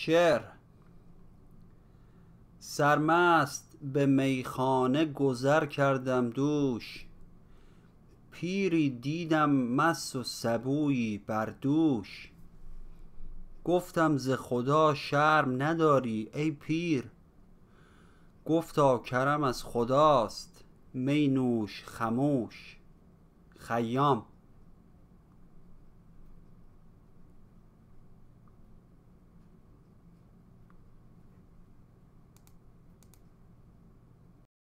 شعر. سرمست به میخانه گذر کردم دوش. پیری دیدم مست و سبویی بر دوش. گفتم ز خدا شرم نداری ای پیر. گفتا کرم از خداست می نوش خموش. خیام.